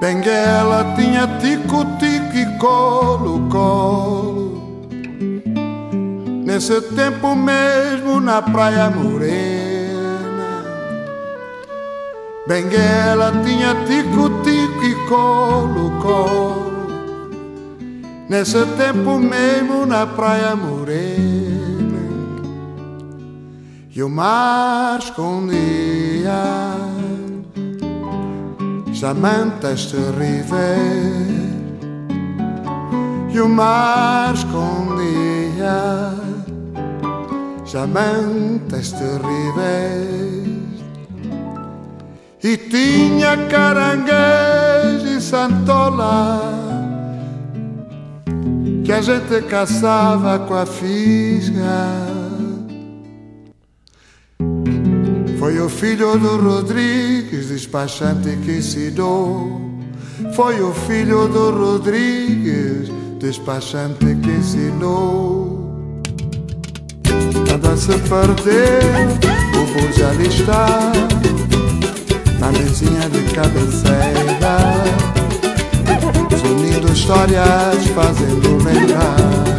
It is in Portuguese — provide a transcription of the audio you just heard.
Benguela tinha tico-tico e colo-colo. Nesse tempo mesmo na Praia Morena. Benguela tinha tico-tico e colo-colo. Nesse tempo mesmo na Praia Morena. E o mar escondia chamantas terríveis e o mar escondia. Chamantas terríveis e tinha caranguejo e santola que a gente caçava com a fisga Foi o filho do Rodrigues, despachante que ensinou. Foi o filho do Rodrigues, despachante que ensinou. Nada se perdeu, o bom já ali está, na mesinha de cabeceira. Unindo histórias, fazendo lembrar